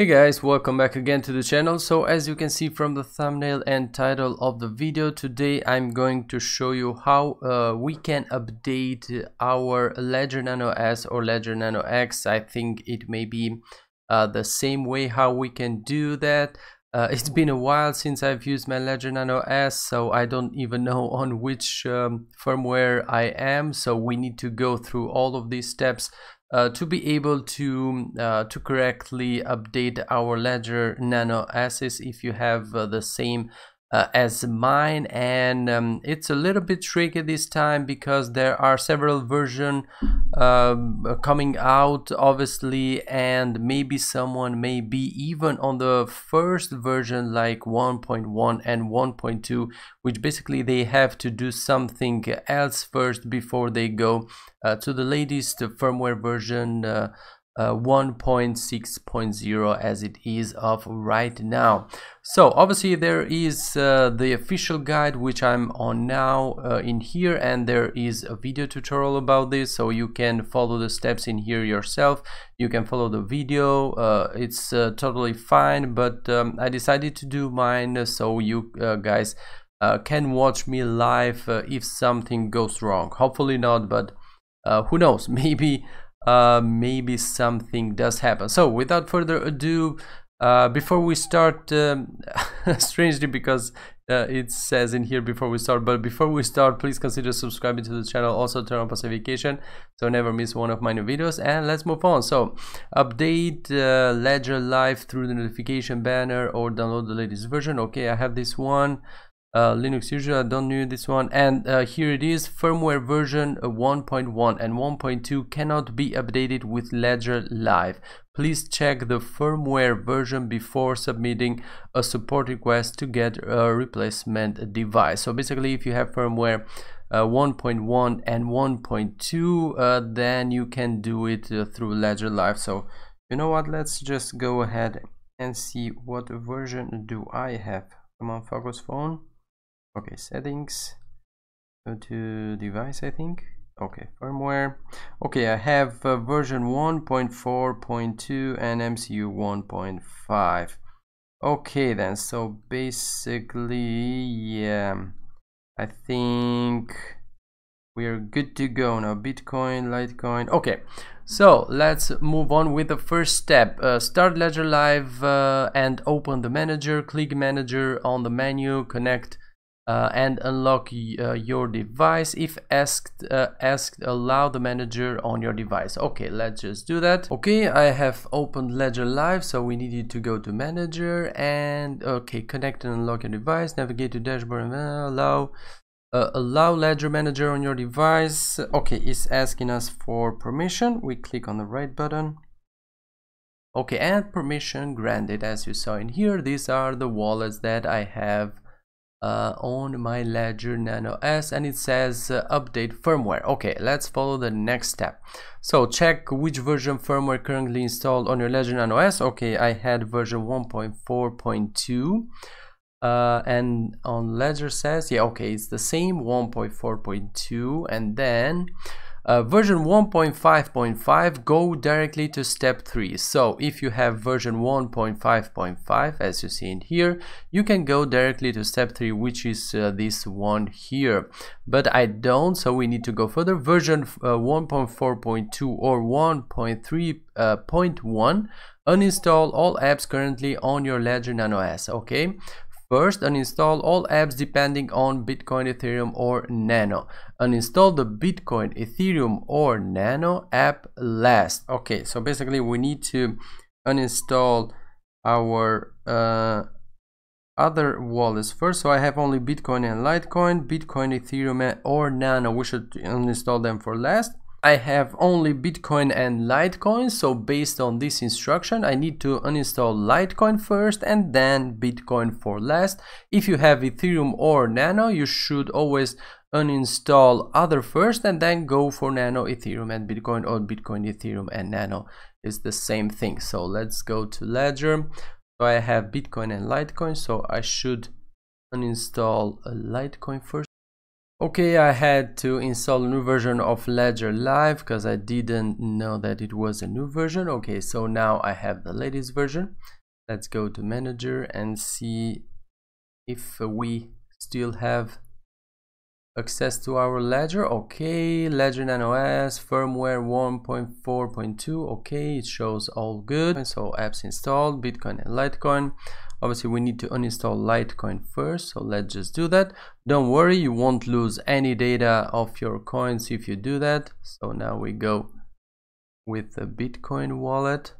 Hey guys, welcome back again to the channel. So as you can see from the thumbnail and title of the video, today I'm going to show you how uh, we can update our Ledger Nano S or Ledger Nano X. I think it may be uh, the same way how we can do that. Uh, it's been a while since I've used my Ledger Nano S, so I don't even know on which um, firmware I am. So we need to go through all of these steps uh, to be able to uh, to correctly update our ledger nano assets if you have uh, the same uh, as mine and um, it's a little bit tricky this time because there are several version um, coming out obviously and maybe someone may be even on the first version like 1.1 and 1.2 which basically they have to do something else first before they go uh, to the latest firmware version uh, uh, 1.6.0 as it is of right now. So obviously there is uh, the official guide which I'm on now uh, in here and there is a video tutorial about this so you can follow the steps in here yourself. You can follow the video uh, it's uh, totally fine but um, I decided to do mine so you guys can watch me live if something goes wrong. Hopefully not but who knows? Maybe uh, maybe something does happen. So without further ado, uh, before we start, um, strangely because uh, it says in here before we start, but before we start, please consider subscribing to the channel. Also turn on notification so never miss one of my new videos. And let's move on. So update uh, Ledger Live through the notification banner or download the latest version. Okay, I have this one uh, Linux user I don't need this one. And uh, here it is firmware version 1.1 and 1.2 cannot be updated with Ledger Live. Please check the firmware version before submitting a support request to get a replacement device. So basically if you have firmware uh, 1.1 and 1.2 uh, then you can do it uh, through Ledger Live. So you know what? Let's just go ahead and see what version do I have. Come on focus phone okay settings. Go to device i think. Okay firmware. Okay i have uh, version 1.4.2 and mcu 1.5 okay then so basically yeah i think we're good to go now. Bitcoin litecoin. Okay so let's move on with the first step. Uh, start ledger live uh, and open the manager click manager on the menu connect uh, and unlock uh, your device if asked uh, asked allow the manager on your device. Okay let's just do that. Okay i have opened ledger live so we needed to go to manager and okay connect and unlock your device navigate to dashboard and uh, allow uh, allow ledger manager on your device. Okay it's asking us for permission. We click on the right button. Okay and permission granted. As you saw in here these are the wallets that i have uh, on my Ledger Nano S and it says uh, update firmware. Okay, let's follow the next step. So check which version firmware currently installed on your Ledger Nano S. Okay, I had version 1.4.2 uh, and on Ledger says, yeah, okay, it's the same 1.4.2 and then uh, version 1.5.5 go directly to step 3 so if you have version 1.5.5 as you see in here you can go directly to step 3 which is uh, this one here. But I don't so we need to go further. Version uh, 1.4.2 or 1.3.1 uh, uninstall all apps currently on your Ledger Nano S okay First, uninstall all apps depending on Bitcoin, Ethereum or Nano. Uninstall the Bitcoin, Ethereum or Nano app last. Okay, so basically we need to uninstall our uh, other wallets first. So I have only Bitcoin and Litecoin, Bitcoin, Ethereum or Nano. We should uninstall them for last. I have only Bitcoin and Litecoin, so based on this instruction, I need to uninstall Litecoin first and then Bitcoin for last. If you have Ethereum or Nano, you should always uninstall other first and then go for Nano, Ethereum and Bitcoin or Bitcoin, Ethereum and Nano is the same thing. So let's go to Ledger. So I have Bitcoin and Litecoin, so I should uninstall uh, Litecoin first. Okay, I had to install a new version of Ledger Live because I didn't know that it was a new version. Okay, so now I have the latest version. Let's go to manager and see if we still have access to our ledger okay ledger nano s firmware 1.4.2 okay it shows all good so apps installed bitcoin and litecoin obviously we need to uninstall litecoin first so let's just do that. Don't worry you won't lose any data of your coins if you do that. So now we go with the bitcoin wallet.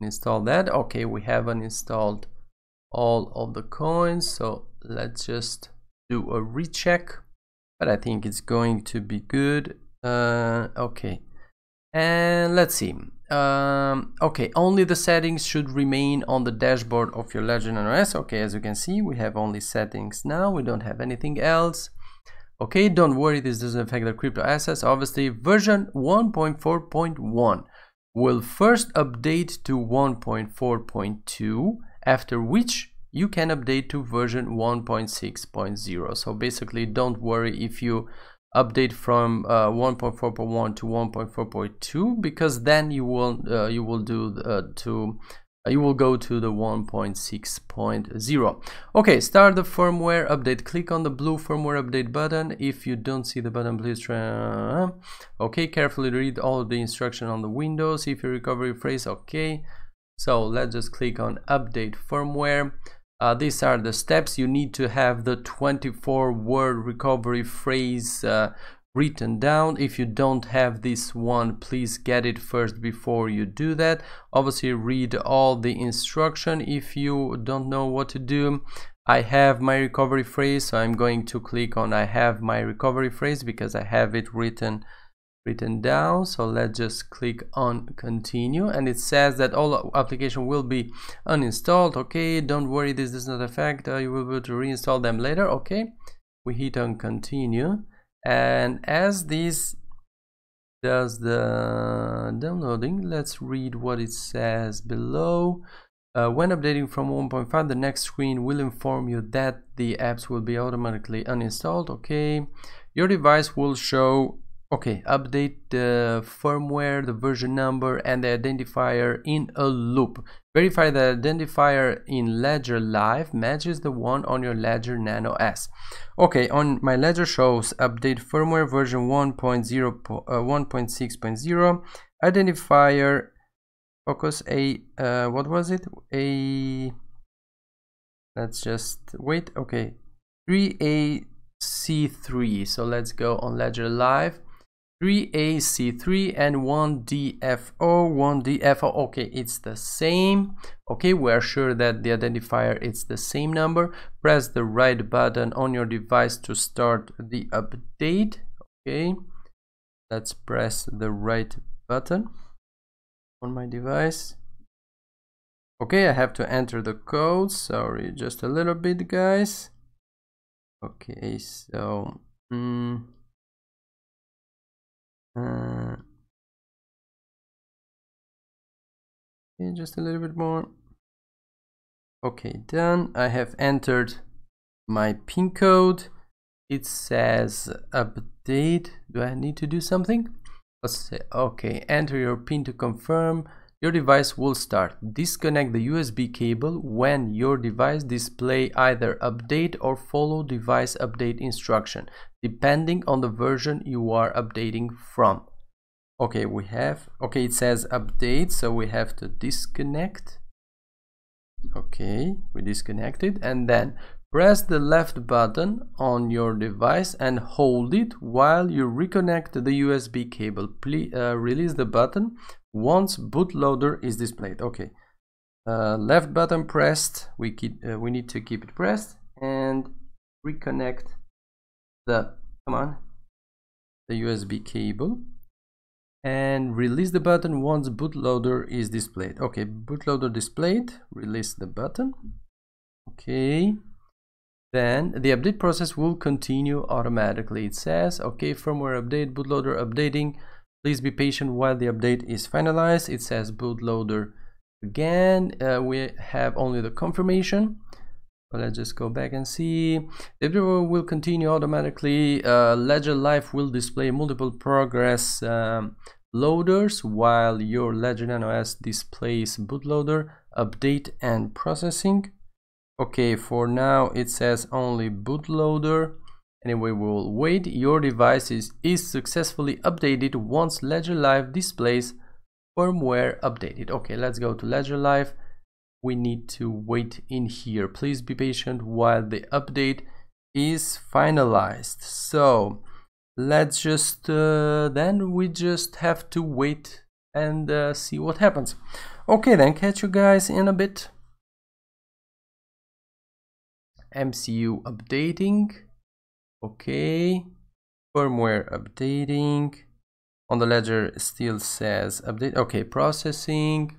Install that. Okay we haven't installed all of the coins so let's just do a recheck. But I think it's going to be good. Uh, okay, and let's see. Um, okay, only the settings should remain on the dashboard of your Ledger Nano S. Okay, as you can see, we have only settings now. We don't have anything else. Okay, don't worry, this doesn't affect the crypto assets. Obviously, version 1.4.1 will first update to 1.4.2, after which you can update to version 1.6.0 so basically don't worry if you update from uh, 1.4.1 to 1.4.2 because then you will uh, you will do uh, to uh, you will go to the 1.6.0 okay start the firmware update. Click on the blue firmware update button. If you don't see the button please try okay carefully read all the instruction on the windows. If your recovery phrase okay. So let's just click on update firmware uh, these are the steps. You need to have the 24 word recovery phrase uh, written down. If you don't have this one please get it first before you do that. Obviously read all the instruction. If you don't know what to do I have my recovery phrase so I'm going to click on I have my recovery phrase because I have it written written down. So let's just click on continue. And it says that all application will be uninstalled. Okay don't worry this does not affect uh, you will be able to reinstall them later. Okay we hit on continue. And as this does the downloading let's read what it says below. Uh, when updating from 1.5 the next screen will inform you that the apps will be automatically uninstalled. Okay your device will show Okay, update the firmware, the version number, and the identifier in a loop. Verify the identifier in Ledger Live matches the one on your Ledger Nano S. Okay, on my Ledger shows update firmware version 1.0, uh, 1.6.0, identifier, focus a, uh, what was it? A, let's just wait, okay, 3AC3. So let's go on Ledger Live 3AC3 and 1DFO, 1DFO, okay, it's the same. Okay, we're sure that the identifier is the same number. Press the right button on your device to start the update. Okay, let's press the right button on my device. Okay, I have to enter the code. Sorry, just a little bit, guys. Okay, so... Mm, uh, just a little bit more. Okay, done. I have entered my pin code. It says update. Do I need to do something? Let's say, okay, enter your pin to confirm. Your device will start. Disconnect the USB cable when your device display either update or follow device update instruction depending on the version you are updating from. Okay we have okay it says update so we have to disconnect. Okay we disconnected and then press the left button on your device and hold it while you reconnect the USB cable. Please uh, release the button once bootloader is displayed. Okay uh, left button pressed we keep uh, we need to keep it pressed and reconnect the come on the USB cable. And release the button once bootloader is displayed. Okay bootloader displayed release the button. Okay. Then the update process will continue automatically. It says okay firmware update bootloader updating. Please be patient while the update is finalized. It says bootloader again. Uh, we have only the confirmation But let's just go back and see. The update will continue automatically. Uh, Ledger Live will display multiple progress um, loaders while your Ledger Nano S displays bootloader, update and processing. Okay, for now it says only bootloader. Anyway, we'll wait. Your device is, is successfully updated once Ledger Live displays firmware updated. Okay, let's go to Ledger Live we need to wait in here. Please be patient while the update is finalized. So let's just uh, then we just have to wait and uh, see what happens. Okay then catch you guys in a bit. MCU updating. Okay. Firmware updating. On the ledger still says update. Okay processing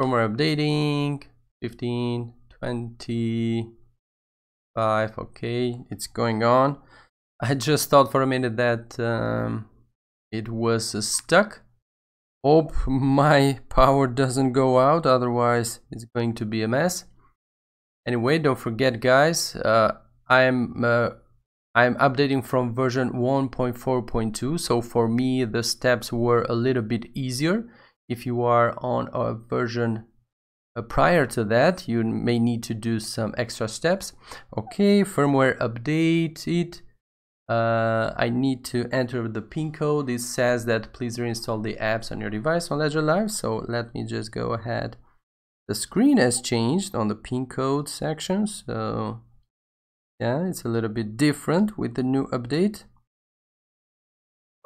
firmware updating 15 25 okay it's going on. I just thought for a minute that um, it was uh, stuck. Hope my power doesn't go out otherwise it's going to be a mess. Anyway don't forget guys uh, i'm uh, I'm updating from version 1.4.2 so for me the steps were a little bit easier if you are on a version uh, prior to that you may need to do some extra steps. Okay firmware update it. Uh, I need to enter the pin code. It says that please reinstall the apps on your device on Ledger Live. So let me just go ahead. The screen has changed on the pin code section. So yeah it's a little bit different with the new update.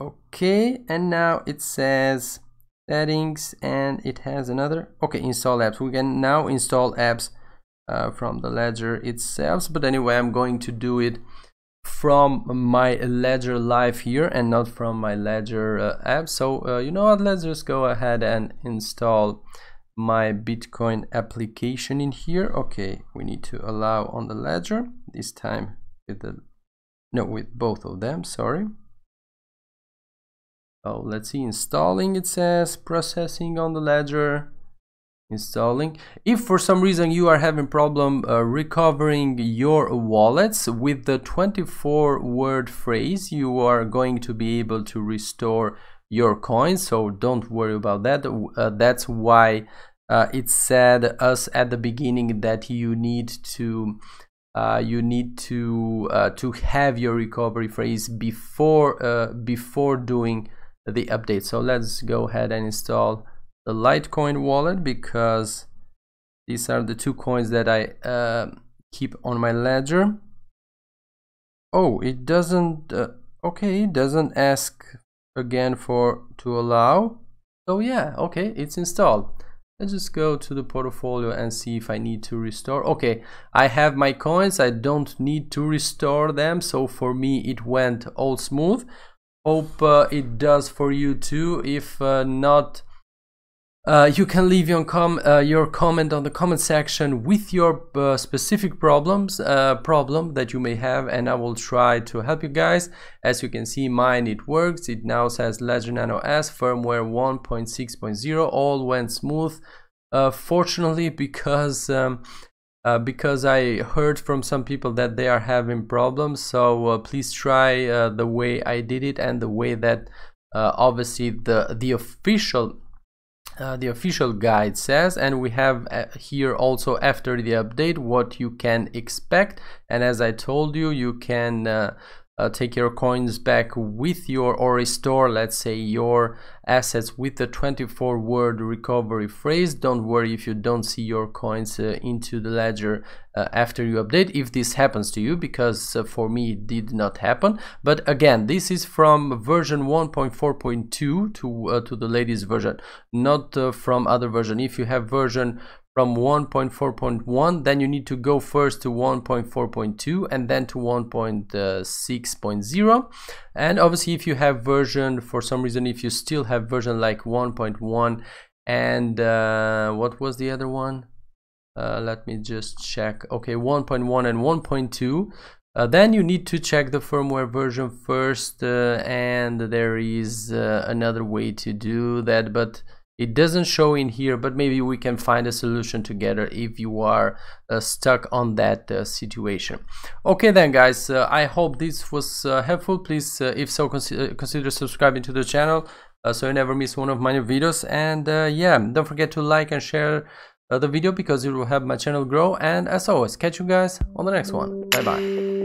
Okay and now it says settings and it has another okay install apps. We can now install apps uh, from the ledger itself but anyway i'm going to do it from my ledger live here and not from my ledger uh, app. So uh, you know what? Let's just go ahead and install my bitcoin application in here. Okay we need to allow on the ledger this time with the no with both of them sorry Oh, let's see, installing it says, processing on the ledger, installing. If for some reason you are having problem uh, recovering your wallets with the 24 word phrase, you are going to be able to restore your coins. So don't worry about that. Uh, that's why uh, it said us at the beginning that you need to uh, you need to uh, to have your recovery phrase before uh, before doing the update. So let's go ahead and install the Litecoin wallet because these are the two coins that I uh, keep on my ledger. Oh, it doesn't, uh, okay, it doesn't ask again for to allow. So yeah, okay, it's installed. Let's just go to the portfolio and see if I need to restore. Okay, I have my coins. I don't need to restore them. So for me, it went all smooth hope uh, it does for you too. If uh, not uh, you can leave your, com uh, your comment on the comment section with your uh, specific problems uh, problem that you may have and I will try to help you guys. As you can see mine it works. It now says Ledger Nano S firmware 1.6.0 all went smooth. Fortunately because um, uh, because I heard from some people that they are having problems. So uh, please try uh, the way I did it and the way that uh, obviously the the official uh, the official guide says and we have here also after the update what you can expect and as I told you you can uh, take your coins back with your or restore let's say your assets with the 24 word recovery phrase. Don't worry if you don't see your coins uh, into the ledger uh, after you update if this happens to you because uh, for me it did not happen. But again this is from version 1.4.2 to uh, to the latest version not uh, from other version. If you have version from 1.4.1 then you need to go first to 1.4.2 and then to 1.6.0 and obviously if you have version for some reason if you still have version like 1.1 and uh, what was the other one? Uh, let me just check. Okay 1.1 and 1.2 uh, then you need to check the firmware version first uh, and there is uh, another way to do that but it doesn't show in here but maybe we can find a solution together if you are uh, stuck on that uh, situation. Okay then guys uh, i hope this was uh, helpful. Please uh, if so consider, consider subscribing to the channel uh, so you never miss one of my new videos. And yeah don't forget to like and share the video because it will help my channel grow. And as always catch you guys on the next one. Bye bye